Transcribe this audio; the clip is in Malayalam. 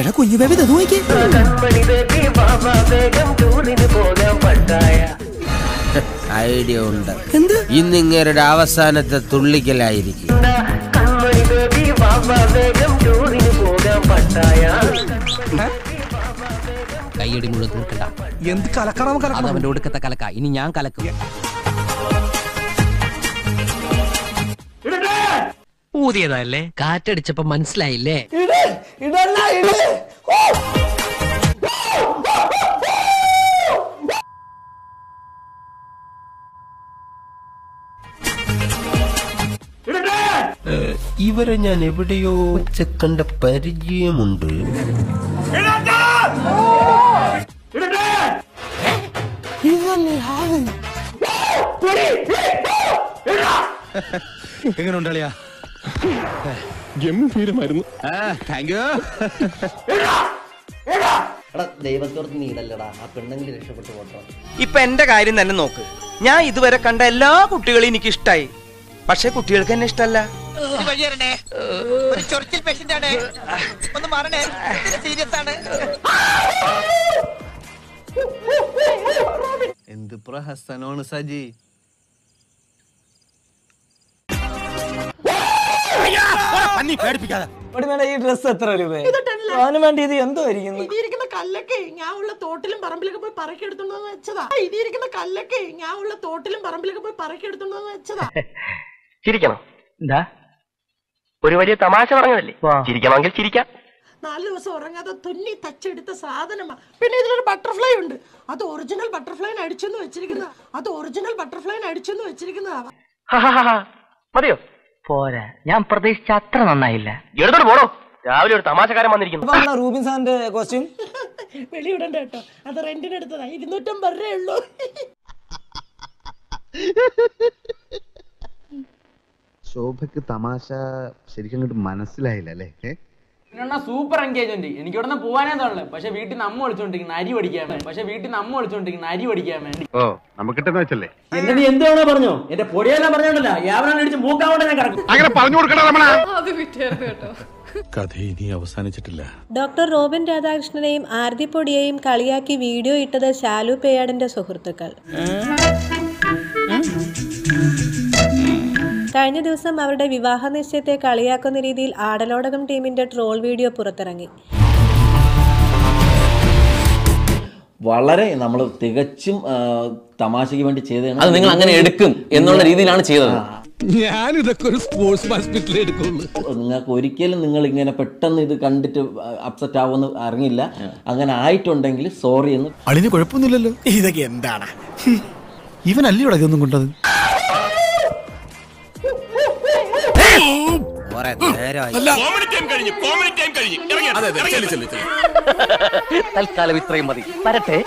എടാ കുഞ്ഞു ബേബി ഇത് നോക്കി ഐഡിയ ഉണ്ട്. എന്ത്? ഇന്നിങ്ങരുടെ അവസാനത്തെ തുള്ളിക്കലായിരിക്കും. കൈയടി മുഴുവൻ തീർക്കണ്ട എന്ത് കലക്കണം അത് അവന്റെ ഒടുക്കത്തെ കലക്ക. ഇനി ഞാൻ കലക്കും. ഊതിയതല്ലേ കാറ്റടിച്ചപ്പോ മനസ്സിലായില്ലേ? ഇവരെ ഞാൻ എവിടെയോ ചെക്കണ്ട കണ്ട പരിചയമുണ്ട് എങ്ങനെ ഉണ്ടാളിയാ ദൈവത്തോട് നീടല്ലടാ. ആ പെണ്ണെങ്കിലും രക്ഷപ്പെട്ടു പോട്ടോ. ഇപ്പൊ എന്റെ കാര്യം തന്നെ നോക്ക്. ഞാൻ ഇതുവരെ കണ്ട എല്ലാ കുട്ടികളെയും എനിക്ക് ഇഷ്ടായി പക്ഷെ കുട്ടികൾക്ക് എന്നെ ഇഷ്ടല്ല. എന്ത് പ്രഹസനമാണ് സജി. ഈ ഡ്രസ് എത്ര രൂപ അവന് വേണ്ടി ഇത് എന്തോ ഇരിക്കുന്നു ഇരിക്കുന്ന കല്ലൊക്കെ ഞാൻ ഉള്ള തോട്ടിലും പറമ്പിലൊക്കെ പോയി പറക്കിയെടുത്തോണ്ട് വെച്ചതാ. ഇരിക്കുന്ന കല്ലൊക്കെ ഞാൻ ഉള്ള തോട്ടിലും പറമ്പിലൊക്കെ പോയി പറക്കിയെടുത്തോണ്ട് വെച്ചതാ. ചിരിക്കണം. എന്താ? ഒരു വലിയ തമാശ പറഞ്ഞതല്ലേ? ചിരിക്കണമെങ്കിൽ ചിരിക്കാം. നാല് ദിവസം ഉറങ്ങാതെ തുന്നി തച്ചെടുത്ത സാധനമാ. പിന്നെ ഇതിലൊരു ബട്ടർഫ്ലൈ ഉണ്ട്. അത് ഒറിജിനൽ ബട്ടർഫ്ലൈനെ അടിച്ചെന്ന് വെച്ചിരിക്കുന്ന അത് ഒറിജിനൽ ബട്ടർഫ്ലൈനെ അടിച്ചെന്ന് വെച്ചിരിക്കുന്നതാ. മതിയോ? പോരാ. ഞാൻ പ്രതീക്ഷിച്ച അത്ര നന്നായില്ല. എടുത്തോട്ട് പോണോ രാവിലെ ഒരു തമാശക്കാരൻ വന്നിരിക്കുന്നു. റൂബിൻ സാറിന്റെ കോസ്റ്റ്യൂം വെളിയിടണ്ട കേട്ടോ. അത് റെന്റിന് എടുത്തതാ. ഇരുന്നൂറ്റമ്പത് രൂപയേ ഉള്ളൂ. ശോഭക്ക് തമാശ ശരിക്കും അങ്ങോട്ട് മനസ്സിലായില്ല അല്ലേ? ഏ? സൂപ്പർ എൻഗേജ്മെന്റ് എനിക്ക് ഇവിടെ നിന്ന് പോകാനേ തോന്നില്ല പക്ഷെ വീട്ടിൽ നമ്മ വിളിച്ചോണ്ടിരിക്കുന്ന അരി പഠിക്കാൻ വേണ്ടി. പക്ഷെ വീട്ടിൽ നമ്മ അമ്മ വിളിച്ചോണ്ടിരിക്കുന്ന അരി പഠിക്കാൻ വേണ്ടി. ഓ നമുക്ക് വെച്ചല്ലേ? എന്റെ നീ എന്ത് വേണോ പറഞ്ഞോ? എന്റെ പൊടിയെല്ലാം പറഞ്ഞോണ്ടല്ല. യാവനാണ് അടിച്ച് മൂക്കാവോടെ ഞാൻ കിടക്കും അങ്ങനെ പറഞ്ഞു കൊടുക്കണ കഥ ഇനി അവസാനിച്ചിട്ടില്ല. ഡോക്ടർ റോബിൻ രാധാകൃഷ്ണനെയും ആർതിപ്പൊടിയെയും കളിയാക്കി വീഡിയോ ഇട്ടത് ശാലു പേയാടിന്റെ സുഹൃത്തുക്കൾ. കഴിഞ്ഞ ദിവസം അവരുടെ വിവാഹ നിശ്ചയത്തെ കളിയാക്കുന്ന രീതിയിൽ ആടലോടകം ടീമിന്റെ ട്രോൾ വീഡിയോ പുറത്തിറങ്ങി. വളരെ നമ്മൾ തികച്ചും തമാശയ്ക്ക് വേണ്ടി ചെയ്തതാണ് അത് നിങ്ങൾ അങ്ങനെ എടുക്കും എന്നുള്ള രീതിയിലാണ് ചെയ്തത്. ഞാൻ ഇതൊക്കെ ഒരു സ്പോർട്സ് ഹോസ്പിറ്റലിൽ എടുക്കുള്ളൂ. നിങ്ങൾക്ക് ഒരിക്കലും നിങ്ങൾ ഇങ്ങനെ പെട്ടെന്ന് ഇത് കണ്ടിട്ട് അപ്സെറ്റ് ആവുമെന്ന് അറിഞ്ഞില്ല. അങ്ങനെ ആയിട്ടുണ്ടെങ്കിൽ സോറി എന്ന് അളിന് കുഴപ്പമൊന്നുമില്ലല്ലോ. ഇതൊക്കെ എന്താണ് ഇവനല്ലേ ഇവിടെ ഇതൊന്നും കൊണ്ടത്? കുറെ തൽക്കാലം ഇത്രയും മതി. വരട്ടെ.